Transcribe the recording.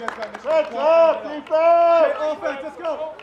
Let's go. Defense, let's go.